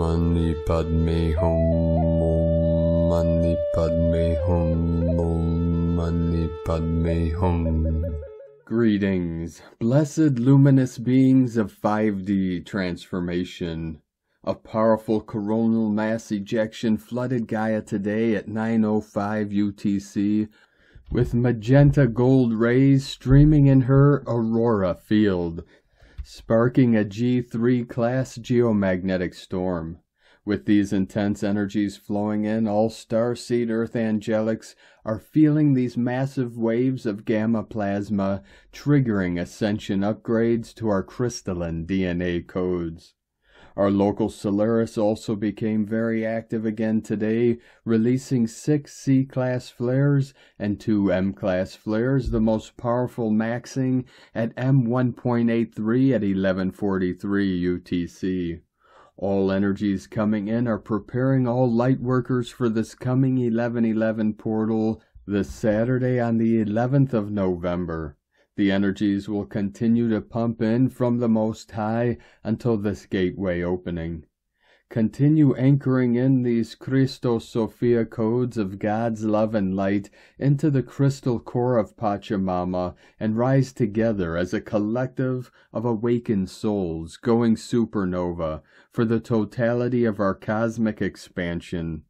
Mani Padme Hum Om Mani Padme Hum Om Mani Padme Hum Greetings, blessed luminous beings of 5D transformation. A powerful coronal mass ejection flooded Gaia today at 9.05 UTC with magenta gold rays streaming in her aurora field, sparking a G3 class geomagnetic storm. With these intense energies flowing in, all star seed earth angelics are feeling these massive waves of gamma plasma, triggering ascension upgrades to our crystalline DNA codes. Our local Solaris also became very active again today, releasing six C class flares and two M class flares, the most powerful maxing at M1.83 at 1143 UTC. All energies coming in are preparing all light workers for this coming 1111 portal this Saturday on the 11th of November. The energies will continue to pump in from the Most High until this gateway opening. Continue anchoring in these Christos Sophia codes of God's love and light into the crystal core of Pachamama and rise together as a collective of awakened souls going supernova for the totality of our cosmic expansion.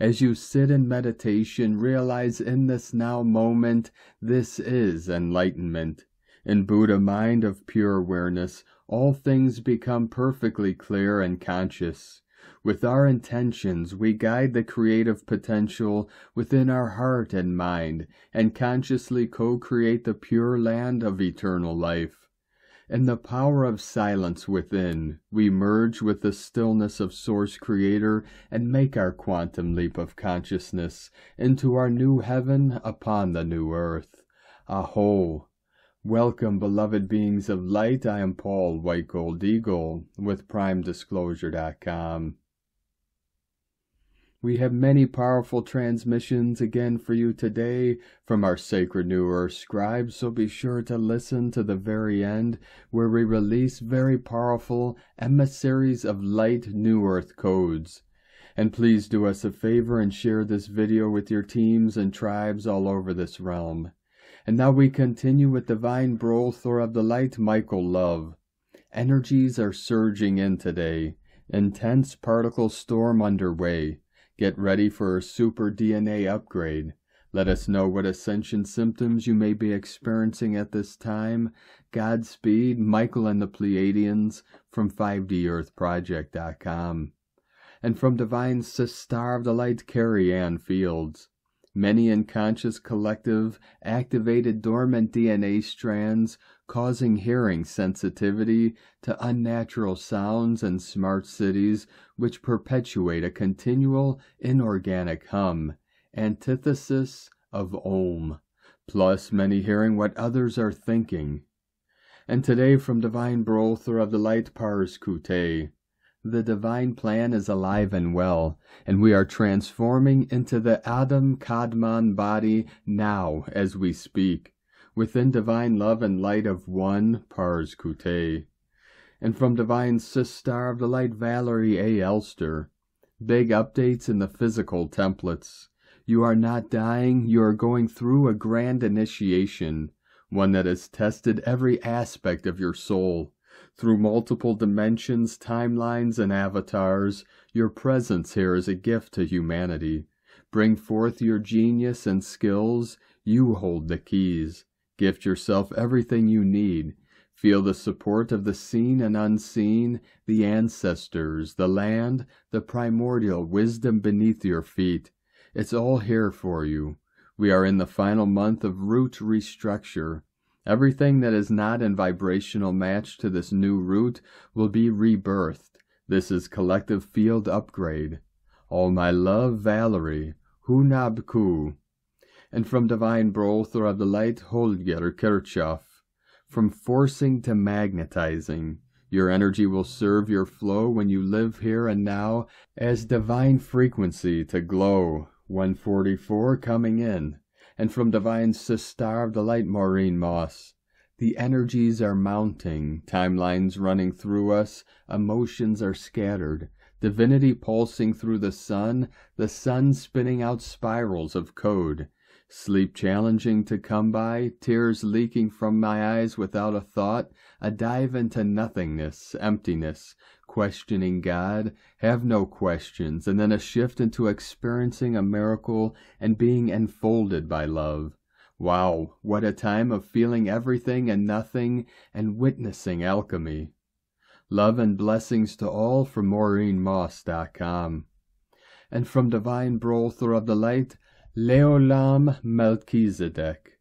As you sit in meditation, realize in this now moment, this is enlightenment. In Buddha mind of pure awareness, all things become perfectly clear and conscious. With our intentions, we guide the creative potential within our heart and mind, and consciously co-create the pure land of eternal life. In the power of silence within, we merge with the stillness of Source Creator and make our quantum leap of consciousness into our new heaven upon the new earth. Aho! Welcome, beloved beings of light. I am Paul White Gold Eagle with PrimeDisclosure.com. We have many powerful transmissions again for you today from our sacred New Earth scribes, so be sure to listen to the very end where we release very powerful emissaries of light New Earth codes. And please do us a favor and share this video with your teams and tribes all over this realm. And now we continue with Divine Brothor of the Light, Michael Love. Energies are surging in today. Intense particle storm underway. Get ready for a super DNA upgrade. Let us know what ascension symptoms you may be experiencing at this time. Godspeed, Michael and the Pleiadians from 5DEarthProject.com. And from Divine Sister of the Light, Carrie Ann Fields. Many unconscious collective activated dormant DNA strands causing hearing sensitivity to unnatural sounds and smart cities which perpetuate a continual inorganic hum, antithesis of Om, plus many hearing what others are thinking. And today from Divine Brothor of the Light Pars Kute, the divine plan is alive and well, and we are transforming into the Adam Kadmon body now as we speak, within divine love and light of one Pars Kute. And from divine Sister of the Light Valerie A. Elster, big updates in the physical templates. You are not dying, you are going through a grand initiation, one that has tested every aspect of your soul through multiple dimensions, timelines, and avatars, your presence here is a gift to humanity. Bring forth your genius and skills. You hold the keys. Gift yourself everything you need. Feel the support of the seen and unseen, the ancestors, the land, the primordial wisdom beneath your feet. It's all here for you. We are in the final month of root restructure. Everything that is not in vibrational match to this new root will be rebirthed. This is collective field upgrade. All my love, Valerie, Hunabku. And from Divine Brothor of the Light, Holger Kirchhoff. From forcing to magnetizing. Your energy will serve your flow when you live here and now as divine frequency to glow. 144 coming in and from divine Sister of the Light Maureen Moss. The energies are mounting, timelines running through us, emotions are scattered. divinity pulsing through the sun, the sun spinning out spirals of code, sleep challenging to come by, tears leaking from my eyes without a thought, a dive into nothingness, emptiness, questioning God, have no questions, and then a shift into experiencing a miracle and being enfolded by love. Wow, what a time of feeling everything and nothing and witnessing alchemy. Love and blessings to all from MaureenMoss.com. And from Divine Brother of the Light, Leolam Melchizedek.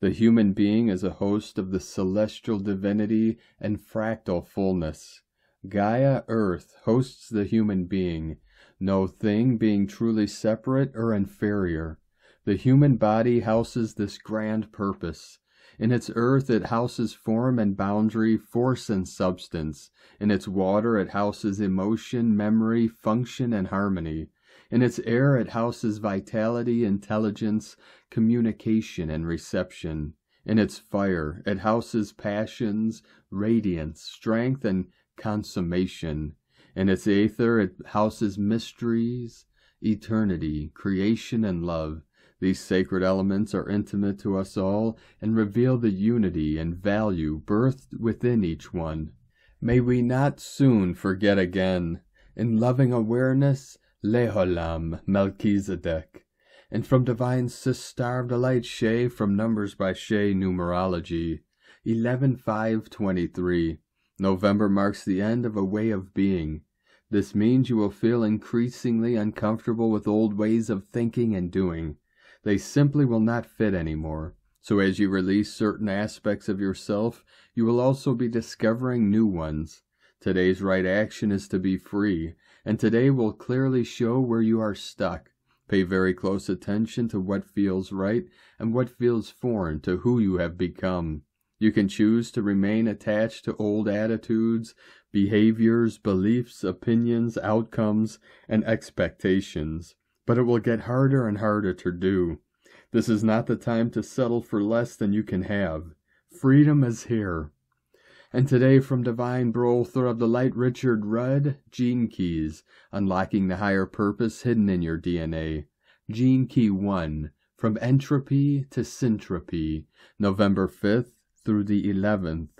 The human being is a host of the celestial divinity and fractal fullness. Gaia Earth hosts the human being, no thing being truly separate or inferior. The human body houses this grand purpose. In its earth it houses form and boundary, force and substance. In its water it houses emotion, memory, function, and harmony. In its air it houses vitality, intelligence, communication, and reception. In its fire it houses passions, radiance, strength, and consummation. In its aether it houses mysteries, eternity, creation, and love. These sacred elements are intimate to us all and reveal the unity and value birthed within each one. May we not soon forget again, in loving awareness, Leholam Melchizedek, and from divine of the Light Shay from Numbers by Shay numerology, 11523. November marks the end of a way of being. This means you will feel increasingly uncomfortable with old ways of thinking and doing. They simply will not fit anymore. So as you release certain aspects of yourself, you will also be discovering new ones. Today's right action is to be free, and today will clearly show where you are stuck. Pay very close attention to what feels right and what feels foreign to who you have become. You can choose to remain attached to old attitudes, behaviors, beliefs, opinions, outcomes, and expectations. But it will get harder and harder to do. This is not the time to settle for less than you can have. Freedom is here. And today from Divine Brother of the Light Richard Rudd, Gene Keys, Unlocking the Higher Purpose Hidden in Your DNA. Gene Key 1, From Entropy to Syntropy, November 5th through the 11th,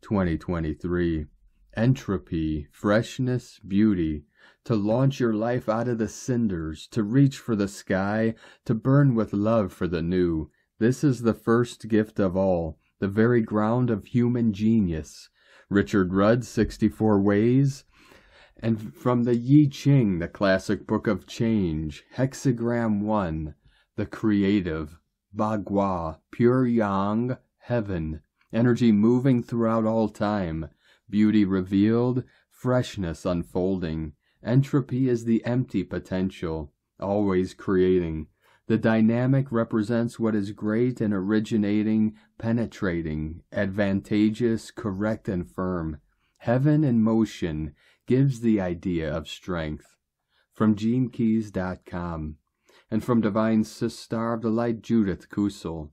2023. Entropy, freshness, beauty, to launch your life out of the cinders, to reach for the sky, to burn with love for the new. This is the first gift of all the very ground of human genius. Richard Rudd, 64 Ways. And from the Yi Ching, the classic book of change, Hexagram 1, the creative, Bagua, pure yang, heaven, energy moving throughout all time, beauty revealed, freshness unfolding. Entropy is the empty potential, always creating. The dynamic represents what is great and originating, penetrating, advantageous, correct, and firm. Heaven in motion gives the idea of strength. From GeneKeys.com and from Divine Sistar of the Light Judith Kusel.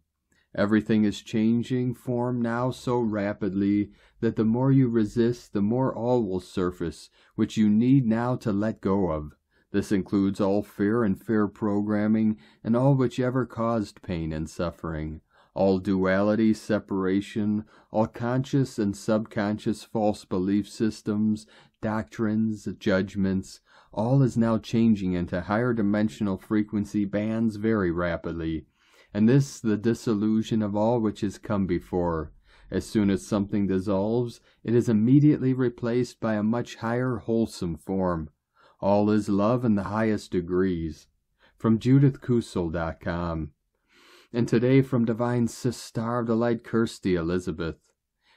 Everything is changing form now so rapidly that the more you resist, the more all will surface, which you need now to let go of. This includes all fear and fear programming and all which ever caused pain and suffering, all duality, separation, all conscious and subconscious false belief systems, doctrines, judgments, all is now changing into higher dimensional frequency bands very rapidly, and this the dissolution of all which has come before. As soon as something dissolves, it is immediately replaced by a much higher wholesome form. All is love in the highest degrees. From JudithKusel.com. And today from Divine Sistar of the Light Kirsty Elizabeth.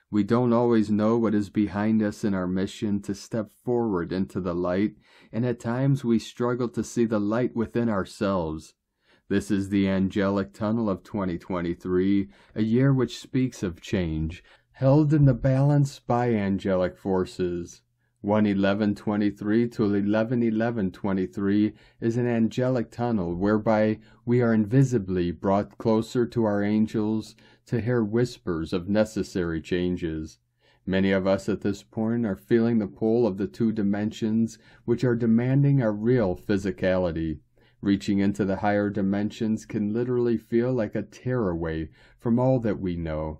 We don't always know what is behind us in our mission to step forward into the light, and at times we struggle to see the light within ourselves. This is the angelic tunnel of 2023, a year which speaks of change, held in the balance by angelic forces. 11123 to 111123 is an angelic tunnel whereby we are invisibly brought closer to our angels to hear whispers of necessary changes. Many of us at this point are feeling the pull of the two dimensions which are demanding our real physicality. Reaching into the higher dimensions can literally feel like a tear away from all that we know,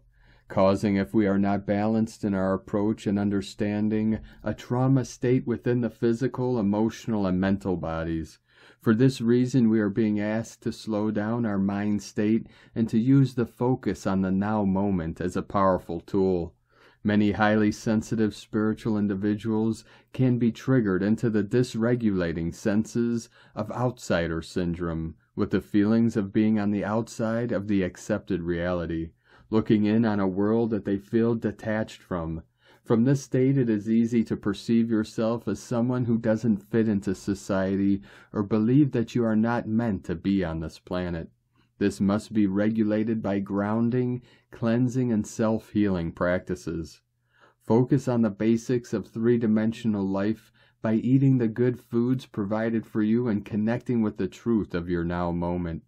causing, if we are not balanced in our approach and understanding, a trauma state within the physical, emotional, and mental bodies. For this reason, we are being asked to slow down our mind state and to use the focus on the now moment as a powerful tool. Many highly sensitive spiritual individuals can be triggered into the dysregulating senses of outsider syndrome, with the feelings of being on the outside of the accepted reality, looking in on a world that they feel detached from. From this state, it is easy to perceive yourself as someone who doesn't fit into society or believe that you are not meant to be on this planet. This must be regulated by grounding, cleansing, and self healing practices. Focus on the basics of three dimensional life by eating the good foods provided for you and connecting with the truth of your now moment.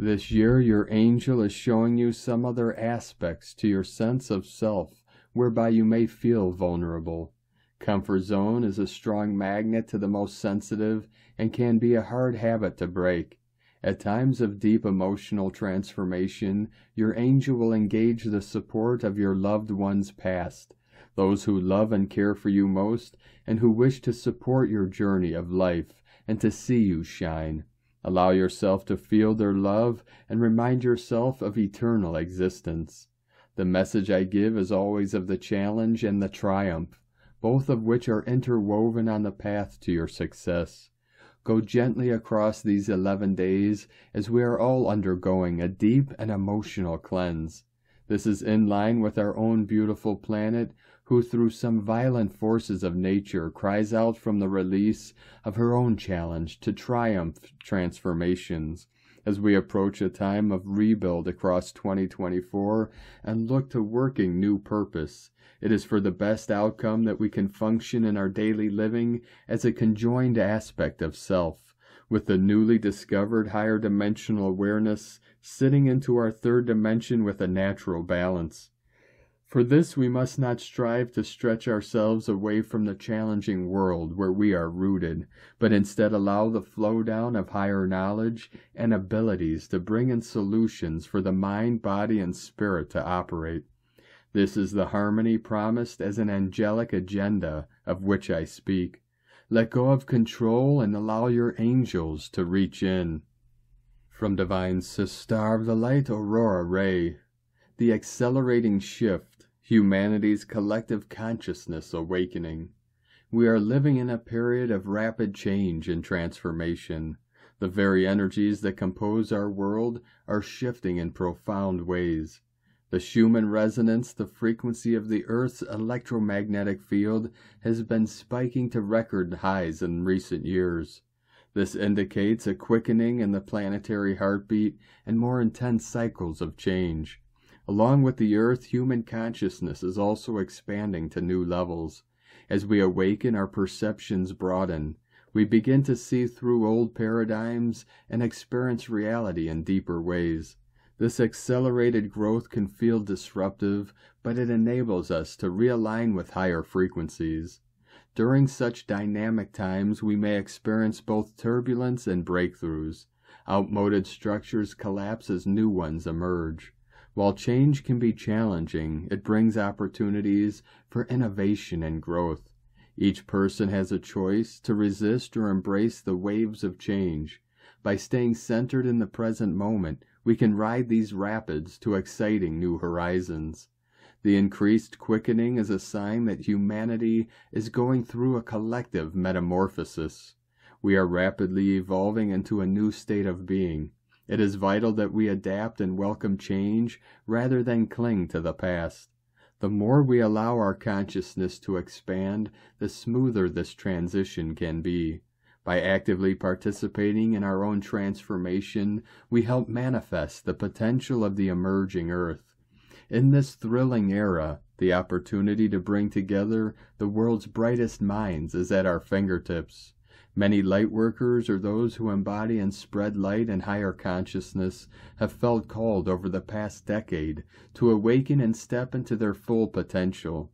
This year, your angel is showing you some other aspects to your sense of self whereby you may feel vulnerable. Comfort zone is a strong magnet to the most sensitive and can be a hard habit to break. At times of deep emotional transformation, your angel will engage the support of your loved ones past, those who love and care for you most, and who wish to support your journey of life and to see you shine. Allow yourself to feel their love and remind yourself of eternal existence. The message I give is always of the challenge and the triumph, both of which are interwoven on the path to your success. Go gently across these eleven days as we are all undergoing a deep and emotional cleanse. This is in line with our own beautiful planet, who through some violent forces of nature cries out from the release of her own challenge to triumph transformations as we approach a time of rebuild across 2024 and look to working new purpose. It is for the best outcome that we can function in our daily living as a conjoined aspect of self, with the newly discovered higher dimensional awareness sitting into our third dimension with a natural balance. For this we must not strive to stretch ourselves away from the challenging world where we are rooted, but instead allow the flow down of higher knowledge and abilities to bring in solutions for the mind, body, and spirit to operate. This is the harmony promised as an angelic agenda of which I speak. Let go of control and allow your angels to reach in. From Divine Sister of the Light Aurora Ray, the accelerating shift humanity's collective consciousness awakening. We are living in a period of rapid change and transformation. The very energies that compose our world are shifting in profound ways. The Schumann resonance, the frequency of the Earth's electromagnetic field, has been spiking to record highs in recent years. This indicates a quickening in the planetary heartbeat and more intense cycles of change. Along with the earth, human consciousness is also expanding to new levels. As we awaken, our perceptions broaden. We begin to see through old paradigms and experience reality in deeper ways. This accelerated growth can feel disruptive, but it enables us to realign with higher frequencies. During such dynamic times, we may experience both turbulence and breakthroughs. Outmoded structures collapse as new ones emerge. While change can be challenging, it brings opportunities for innovation and growth. Each person has a choice to resist or embrace the waves of change. By staying centered in the present moment, we can ride these rapids to exciting new horizons. The increased quickening is a sign that humanity is going through a collective metamorphosis. We are rapidly evolving into a new state of being. It is vital that we adapt and welcome change rather than cling to the past. The more we allow our consciousness to expand, the smoother this transition can be. By actively participating in our own transformation, we help manifest the potential of the emerging earth. In this thrilling era, the opportunity to bring together the world's brightest minds is at our fingertips. Many light workers or those who embody and spread light and higher consciousness have felt called over the past decade to awaken and step into their full potential.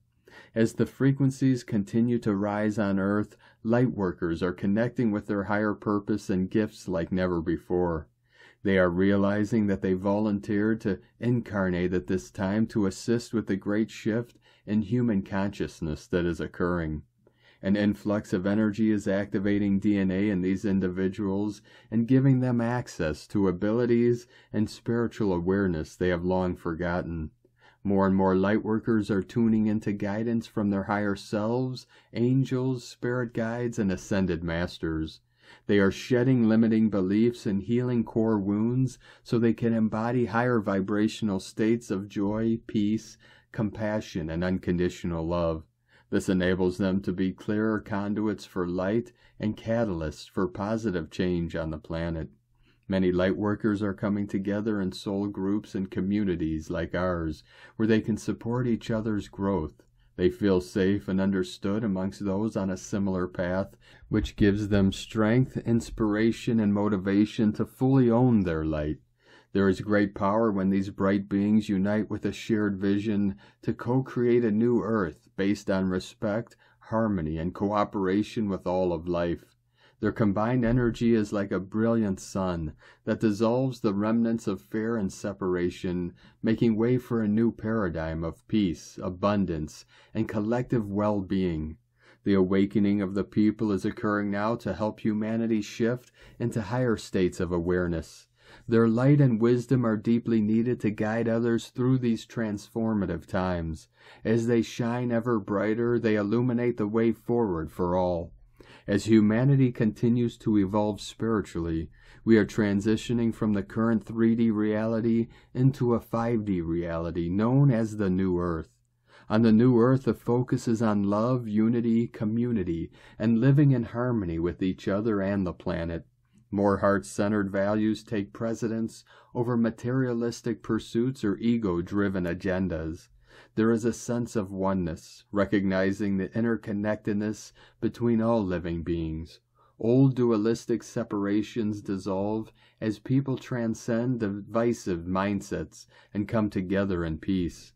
As the frequencies continue to rise on Earth, light workers are connecting with their higher purpose and gifts like never before. They are realizing that they volunteered to incarnate at this time to assist with the great shift in human consciousness that is occurring. An influx of energy is activating DNA in these individuals and giving them access to abilities and spiritual awareness they have long forgotten. More and more lightworkers are tuning into guidance from their higher selves, angels, spirit guides, and ascended masters. They are shedding limiting beliefs and healing core wounds so they can embody higher vibrational states of joy, peace, compassion, and unconditional love. This enables them to be clearer conduits for light and catalysts for positive change on the planet. Many light workers are coming together in soul groups and communities like ours, where they can support each other's growth. They feel safe and understood amongst those on a similar path, which gives them strength, inspiration, and motivation to fully own their light. There is great power when these bright beings unite with a shared vision to co create a new earth based on respect, harmony, and cooperation with all of life. Their combined energy is like a brilliant sun that dissolves the remnants of fear and separation, making way for a new paradigm of peace, abundance, and collective well being. The awakening of the people is occurring now to help humanity shift into higher states of awareness. Their light and wisdom are deeply needed to guide others through these transformative times. As they shine ever brighter, they illuminate the way forward for all. As humanity continues to evolve spiritually, we are transitioning from the current 3D reality into a 5D reality known as the New Earth. On the New Earth, the focus is on love, unity, community, and living in harmony with each other and the planet. More heart centered values take precedence over materialistic pursuits or ego driven agendas. There is a sense of oneness, recognizing the interconnectedness between all living beings. Old dualistic separations dissolve as people transcend divisive mindsets and come together in peace.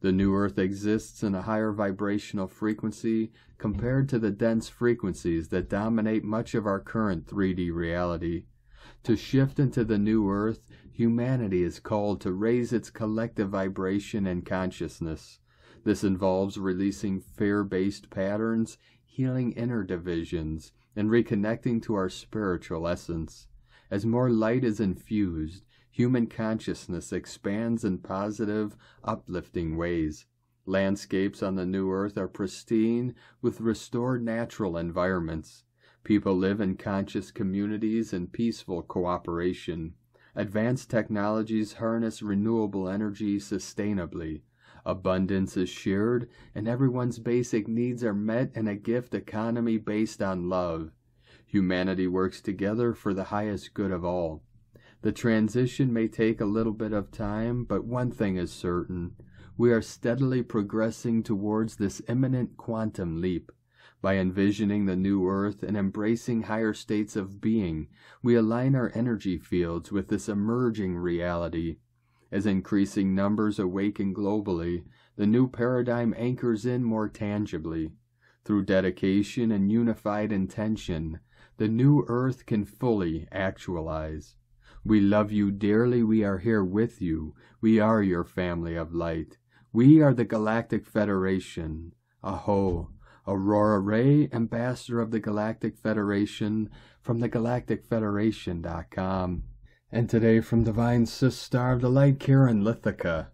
The new earth exists in a higher vibrational frequency compared to the dense frequencies that dominate much of our current 3D reality. To shift into the new earth, humanity is called to raise its collective vibration and consciousness. This involves releasing fear based patterns, healing inner divisions, and reconnecting to our spiritual essence. As more light is infused, human consciousness expands in positive, uplifting ways. Landscapes on the new earth are pristine with restored natural environments. People live in conscious communities and peaceful cooperation. Advanced technologies harness renewable energy sustainably. Abundance is shared, and everyone's basic needs are met in a gift economy based on love. Humanity works together for the highest good of all. The transition may take a little bit of time, but one thing is certain. We are steadily progressing towards this imminent quantum leap. By envisioning the new earth and embracing higher states of being, we align our energy fields with this emerging reality. As increasing numbers awaken globally, the new paradigm anchors in more tangibly. Through dedication and unified intention, the new earth can fully actualize. We love you dearly. We are here with you. We are your family of light. We are the Galactic Federation. Aho. Aurora Ray, ambassador of the Galactic Federation from thegalacticfederation.com. And today from Divine Sister of the Light, Karen Lithica,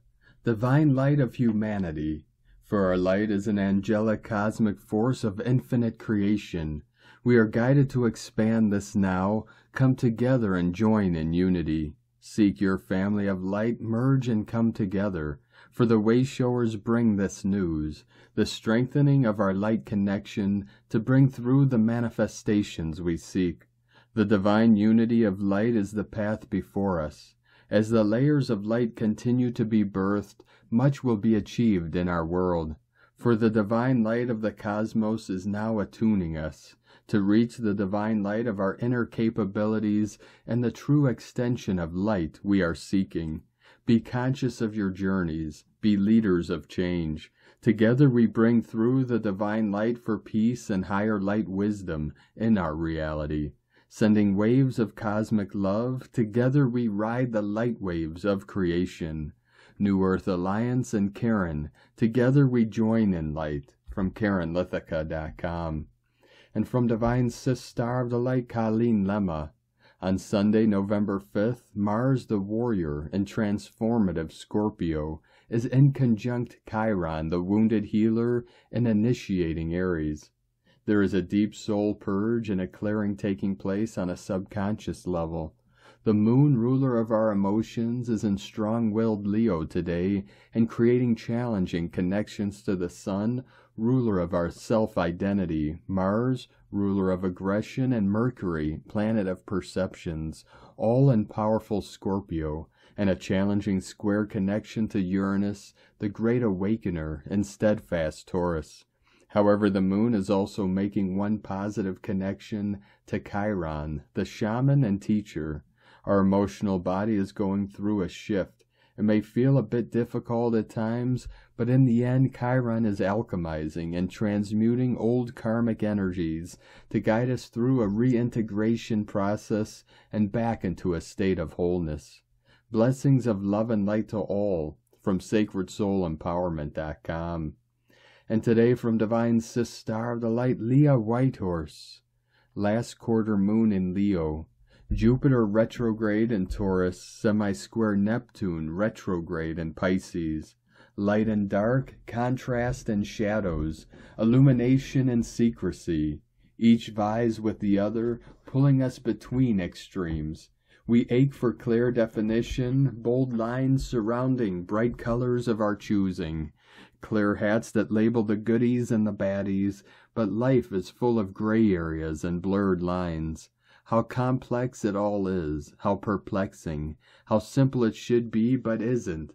Divine Light of Humanity. For our light is an angelic cosmic force of infinite creation. We are guided to expand this now, come together and join in unity. Seek your family of light, merge and come together. For the wayshowers bring this news, the strengthening of our light connection to bring through the manifestations we seek. The divine unity of light is the path before us. As the layers of light continue to be birthed, much will be achieved in our world. For the divine light of the cosmos is now attuning us to reach the divine light of our inner capabilities and the true extension of light we are seeking. Be conscious of your journeys. Be leaders of change. Together we bring through the divine light for peace and higher light wisdom in our reality. Sending waves of cosmic love, together we ride the light waves of creation. New Earth Alliance and Karen, together we join in light. From KarenLithica.com. And from Divine Sis Star of the Light, Colleen Lemma. On Sunday, November 5th, Mars the Warrior and transformative Scorpio is in conjunct Chiron, the wounded healer, and initiating Aries. There is a deep soul purge and a clearing taking place on a subconscious level. The moon, ruler of our emotions, is in strong willed Leo today and creating challenging connections to the sun, ruler of our self identity, Mars, ruler of aggression, and Mercury, planet of perceptions, all in powerful Scorpio, and a challenging square connection to Uranus, the great awakener, and steadfast Taurus. However, the moon is also making one positive connection to Chiron, the shaman and teacher. Our emotional body is going through a shift. It may feel a bit difficult at times, but in the end, Chiron is alchemizing and transmuting old karmic energies to guide us through a reintegration process and back into a state of wholeness. Blessings of love and light to all from sacredsoulempowerment.com. And today from Divine Sis Star of the Light, Leah Whitehorse. Last quarter moon in Leo. Jupiter retrograde in Taurus, semi-square Neptune retrograde in Pisces. Light and dark, contrast and shadows, illumination and secrecy. Each vies with the other, pulling us between extremes. We ache for clear definition, bold lines surrounding bright colors of our choosing, clear hats that label the goodies and the baddies, but life is full of gray areas and blurred lines. How complex it all is, how perplexing, how simple it should be but isn't.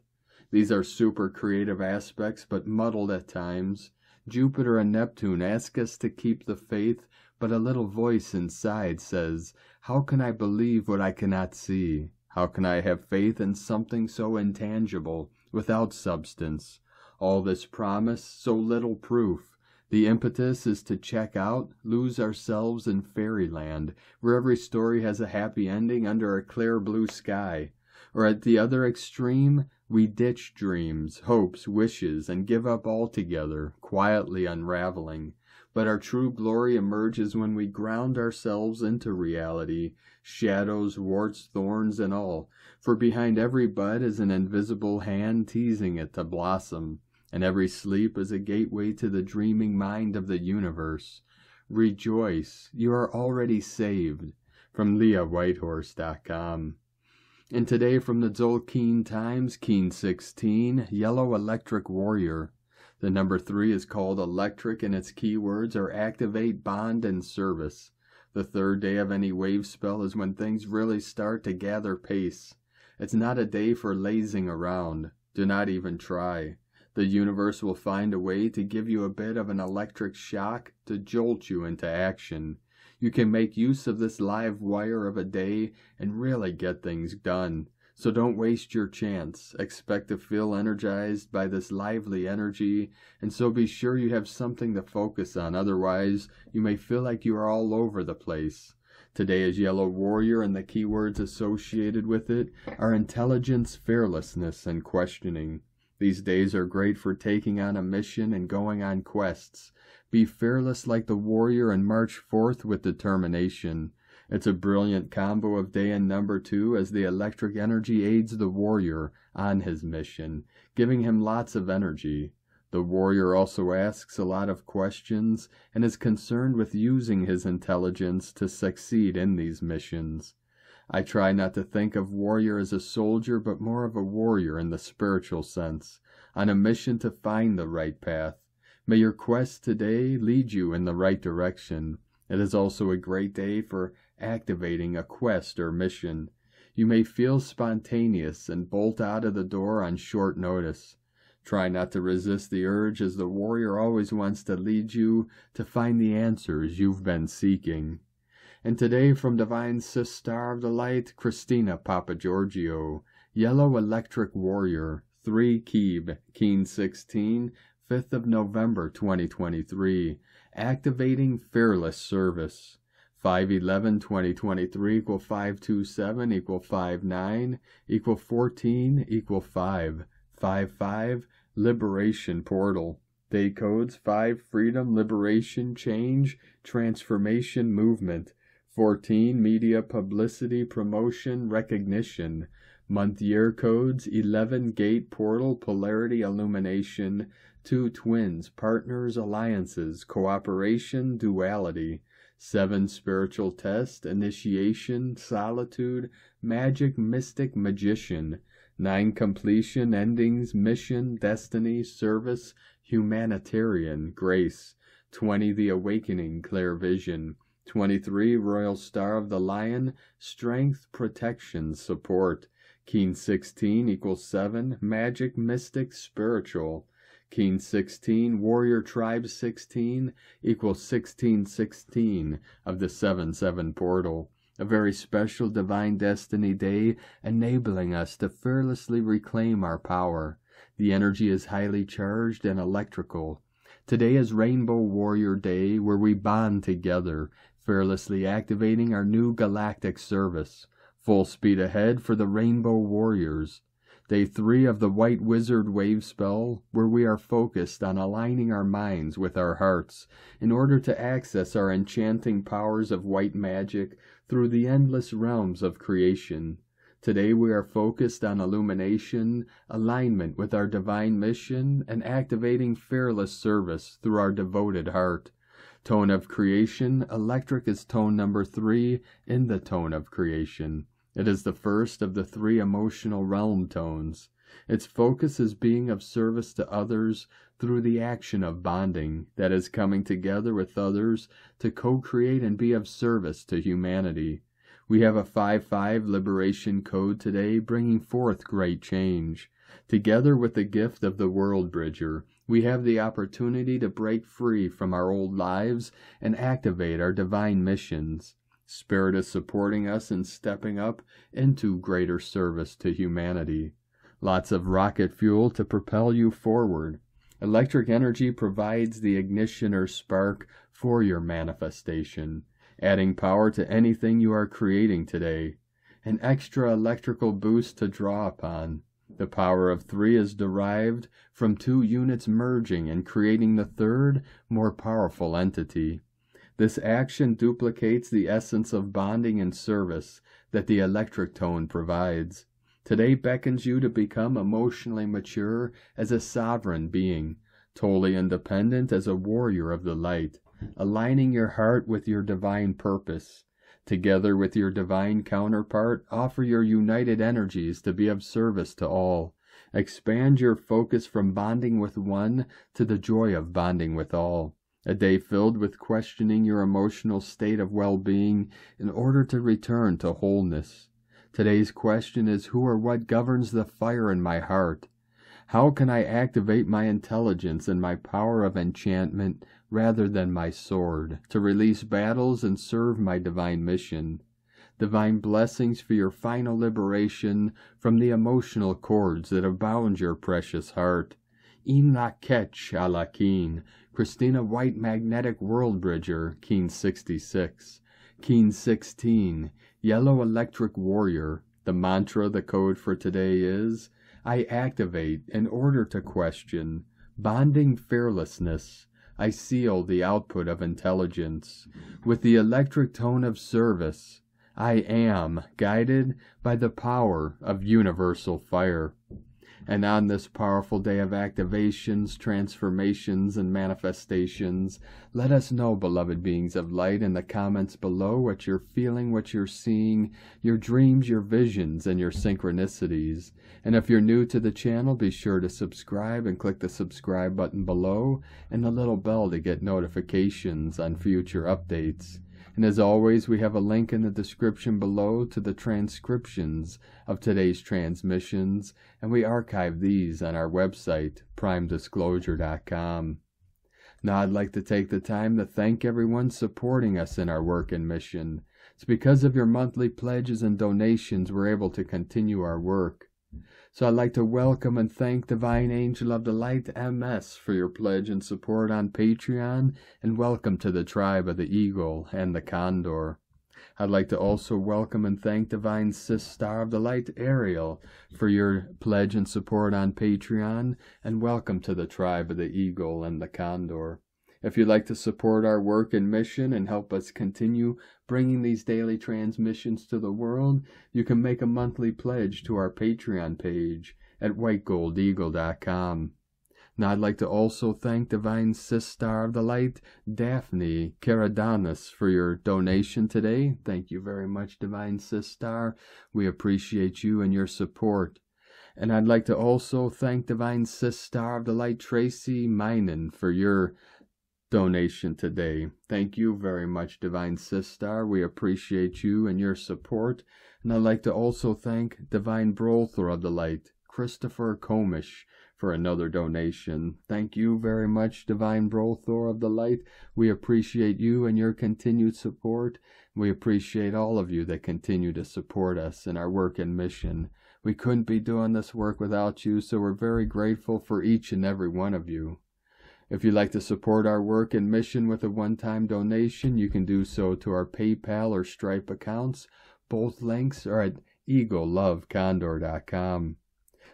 These are super creative aspects but muddled at times. Jupiter and Neptune ask us to keep the faith, but a little voice inside says, How can I believe what I cannot see? How can I have faith in something so intangible, without substance? All this promise, so little proof. The impetus is to check out, lose ourselves in fairyland, where every story has a happy ending under a clear blue sky. Or at the other extreme, we ditch dreams, hopes, wishes, and give up altogether, quietly unraveling. But our true glory emerges when we ground ourselves into reality, shadows, warts, thorns, and all. For behind every bud is an invisible hand teasing it to blossom and every sleep is a gateway to the dreaming mind of the universe. Rejoice, you are already saved. From LeahWhitehorse.com. And today from the Tzolk'in Times, Kin 16, Yellow Electric Warrior. The number three is called electric, and its keywords are activate, bond, and service. The third day of any wave spell is when things really start to gather pace. It's not a day for lazing around. Do not even try. The universe will find a way to give you a bit of an electric shock to jolt you into action. You can make use of this live wire of a day and really get things done. So don't waste your chance. Expect to feel energized by this lively energy, and so be sure you have something to focus on. Otherwise, you may feel like you are all over the place. Today is Yellow Warrior, and the keywords associated with it are intelligence, fearlessness, and questioning. These days are great for taking on a mission and going on quests. Be fearless like the warrior and march forth with determination. It's a brilliant combo of day and number two as the electric energy aids the warrior on his mission, giving him lots of energy. The warrior also asks a lot of questions and is concerned with using his intelligence to succeed in these missions. I try not to think of warrior as a soldier, but more of a warrior in the spiritual sense, on a mission to find the right path. May your quest today lead you in the right direction. It is also a great day for activating a quest or mission. You may feel spontaneous and bolt out of the door on short notice. Try not to resist the urge, as the warrior always wants to lead you to find the answers you've been seeking. And today from Divine Sis Star of the Light, Christina Papagiorgio, Yellow Electric Warrior, 3 Kib, Kin 16, 5th of November 2023, activating fearless service. 511 2023 equal 527 equal 59 equal 14 equal 5 55 liberation portal. Day codes 5 freedom liberation change transformation movement 14 media publicity promotion recognition. Month year codes 11 gate portal polarity illumination. 2 twins partners alliances cooperation duality. Seven spiritual test, initiation, solitude, magic, mystic, magician, nine completion, endings, mission, destiny, service, humanitarian, grace, 20 the awakening, clear vision, 23 royal star of the lion, strength, protection, support, kin 16 equals 7, magic, mystic, spiritual, Kin 16, Warrior Tribe 16 equals 1616 of the 7 7 portal. A very special divine destiny day enabling us to fearlessly reclaim our power. The energy is highly charged and electrical. Today is Rainbow Warrior Day where we bond together, fearlessly activating our new galactic service. Full speed ahead for the Rainbow Warriors. Day three of the White Wizard Wave spell, where we are focused on aligning our minds with our hearts in order to access our enchanting powers of white magic through the endless realms of creation. Today we are focused on illumination, alignment with our divine mission, and activating fearless service through our devoted heart. Tone of creation, electric is tone number three in the tone of creation. It is the first of the three emotional realm tones. Its focus is being of service to others through the action of bonding, that is, coming together with others to co create and be of service to humanity. We have a 5 5 liberation code today bringing forth great change. Together with the gift of the World Bridger, we have the opportunity to break free from our old lives and activate our divine missions. Spirit is supporting us in stepping up into greater service to humanity. Lots of rocket fuel to propel you forward. Electric energy provides the ignition or spark for your manifestation, adding power to anything you are creating today. An extra electrical boost to draw upon. The power of three is derived from two units merging and creating the third, more powerful entity. This action duplicates the essence of bonding and service that the electric tone provides. Today beckons you to become emotionally mature as a sovereign being, totally independent as a warrior of the light, aligning your heart with your divine purpose. Together with your divine counterpart, offer your united energies to be of service to all. Expand your focus from bonding with one to the joy of bonding with all. A day filled with questioning your emotional state of well being in order to return to wholeness. Today's question is Who or what governs the fire in my heart? How can I activate my intelligence and my power of enchantment rather than my sword to release battles and serve my divine mission? Divine blessings for your final liberation from the emotional cords that have bound your precious heart. In la ketch Christina White Magnetic World Bridger, Kin 66. Kin 16, Yellow Electric Warrior. The mantra, the code for today is I activate in order to question. Bonding fearlessness. I seal the output of intelligence with the electric tone of service. I am guided by the power of universal fire. And on this powerful day of activations, transformations, and manifestations, let us know, beloved beings of light, in the comments below what you're feeling, what you're seeing, your dreams, your visions, and your synchronicities. And if you're new to the channel, be sure to subscribe and click the subscribe button below and the little bell to get notifications on future updates. And as always, we have a link in the description below to the transcriptions of today's transmissions, and we archive these on our website, primedisclosure.com. Now, I'd like to take the time to thank everyone supporting us in our work and mission. It's because of your monthly pledges and donations we're able to continue our work. So I'd like to welcome and thank Divine Angel of the Light MS for your pledge and support on Patreon, and welcome to the tribe of the Eagle and the Condor. I'd like to also welcome and thank Divine Sis Star of the Light Ariel for your pledge and support on Patreon, and welcome to the tribe of the Eagle and the Condor. If you'd like to support our work and mission and help us continue bringing these daily transmissions to the world, you can make a monthly pledge to our Patreon page at whitegoldeagle.com. Now I'd like to also thank Divine Sister of the Light, Daphne Karadanis, for your donation today. Thank you very much, Divine Sister. We appreciate you and your support. And I'd like to also thank Divine Sister of the Light, Tracy Minen, for your donation today. Thank you very much, Divine Sister. We appreciate you and your support. And I'd like to also thank Divine Brother of the Light, Christopher Komish, for another donation. Thank you very much, Divine Brother of the Light. We appreciate you and your continued support. We appreciate all of you that continue to support us in our work and mission. We couldn't be doing this work without you, so we're very grateful for each and every one of you. If you'd like to support our work and mission with a one-time donation, you can do so to our PayPal or Stripe accounts. Both links are at eaglelovecondor.com.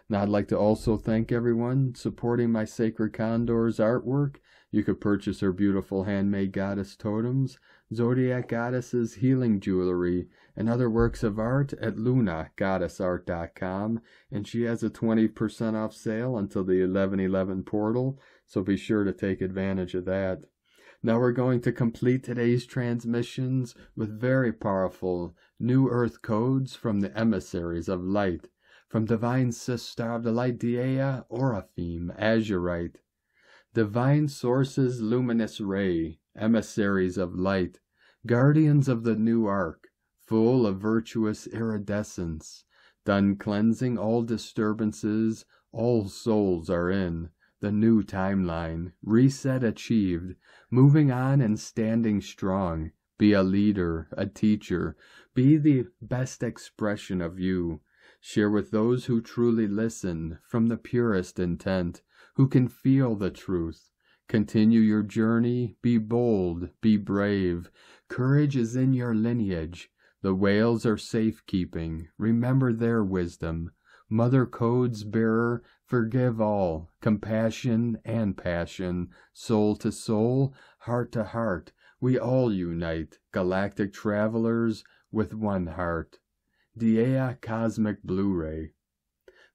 Now I'd like to also thank everyone supporting my Sacred Condors artwork. You could purchase her beautiful handmade goddess totems, zodiac goddesses, healing jewelry, and other works of art at lunagoddessart.com. And she has a 20% off sale until the 1111 portal so be sure to take advantage of that. Now we're going to complete today's transmissions with very powerful New Earth codes from the emissaries of light, from Divine Sister of the Light Dea, Oraphim, Azurite, Divine Sources Luminous Ray, emissaries of light, guardians of the new ark, full of virtuous iridescence, done cleansing all disturbances, all souls are in, the new timeline, reset achieved, moving on and standing strong. Be a leader, a teacher, be the best expression of you. Share with those who truly listen from the purest intent, who can feel the truth. Continue your journey, be bold, be brave. Courage is in your lineage. The whales are safekeeping, remember their wisdom. Mother Code's bearer, forgive all, compassion and passion, soul to soul, heart to heart, we all unite, galactic travelers with one heart. Dea Cosmic Blue Ray.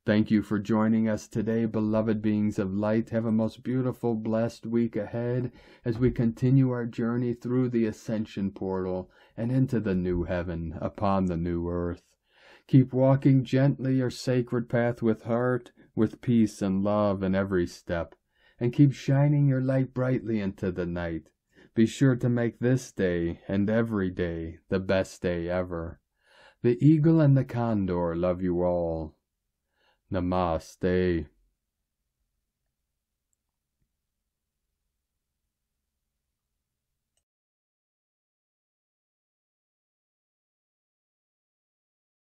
Thank you for joining us today, beloved beings of light. Have a most beautiful, blessed week ahead as we continue our journey through the ascension portal and into the new heaven upon the new earth. Keep walking gently your sacred path with heart, with peace and love in every step, and keep shining your light brightly into the night. Be sure to make this day and every day the best day ever. The eagle and the condor love you all. Namaste.